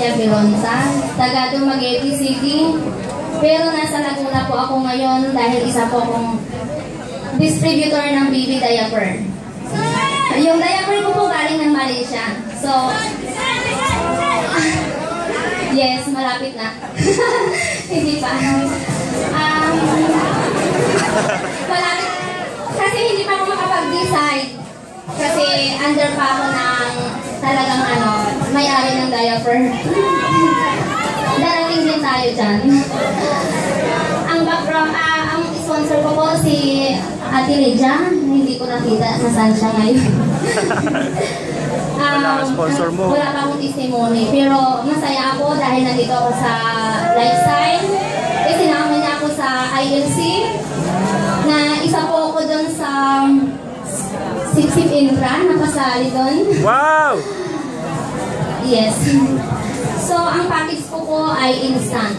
Patricia Vilonza, taga Dumaguete City. Pero nasa Laguna po ako ngayon dahil isa po akong distributor ng baby diaper. Yung diaper ko po galing ng Malaysia. So, yes, malapit na. hindi pa. Um, malapit. Kasi hindi pa ako makapag-decide. Kasi under pa ako ng talagang ano, may-ari ng diaper. Darating din tayo dyan. ang background, ah, ang sponsor ko po si Ate Lydia. Hindi ko nakita nasaan siya ngayon. Wala ang sponsor mo. Wala pa akong testimony. Pero masaya ako dahil nandito ako sa lifestyle. Eh, sinama niya ako sa ILC. Na isa po ako doon sa Sipsip Infra, nakasali doon. Wow! Yes. So, ang package ko po ay instant.